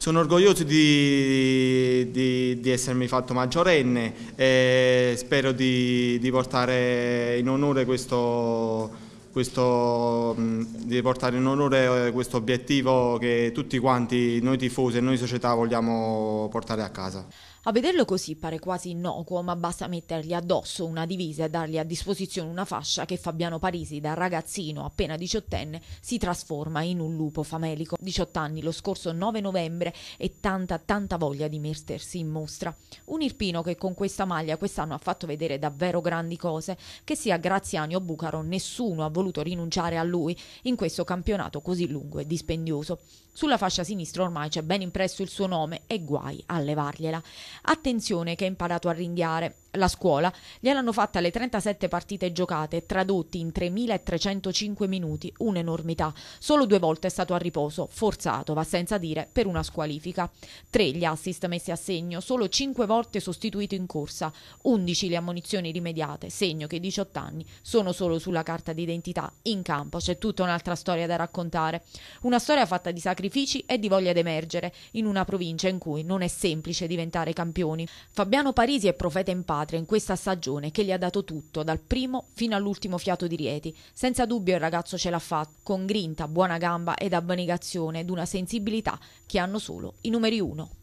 Sono orgoglioso di, di, di essermi fatto maggiorenne e spero di, di portare in onore questo questo, di portare in onore questo obiettivo che tutti quanti noi tifosi e noi società vogliamo portare a casa. A vederlo così pare quasi innocuo, ma basta mettergli addosso una divisa e dargli a disposizione una fascia che Fabiano Parisi, da ragazzino appena diciottenne, si trasforma in un lupo famelico. 18 anni lo scorso 9 novembre e tanta tanta voglia di mettersi in mostra. Un Irpino che con questa maglia quest'anno ha fatto vedere davvero grandi cose, che sia Graziani o Bucaro nessuno ha voluto rinunciare a lui in questo campionato così lungo e dispendioso. Sulla fascia sinistra ormai c'è ben impresso il suo nome e guai a levargliela. Attenzione che ha imparato a ringhiare la scuola gliel'hanno fatta le 37 partite giocate, tradotti in 3.305 minuti, un'enormità. Solo due volte è stato a riposo, forzato, va senza dire, per una squalifica. Tre gli assist messi a segno, solo 5 volte sostituito in corsa, 11 le ammonizioni rimediate, segno che i 18 anni sono solo sulla carta d'identità. In campo c'è tutta un'altra storia da raccontare. Una storia fatta di sacrifici e di voglia d'emergere, in una provincia in cui non è semplice diventare campioni. Fabiano Parisi è profeta in patria in questa stagione che gli ha dato tutto, dal primo fino all'ultimo fiato di Rieti. Senza dubbio il ragazzo ce l'ha fatto, con grinta, buona gamba ed abnegazione ed una sensibilità che hanno solo i numeri uno.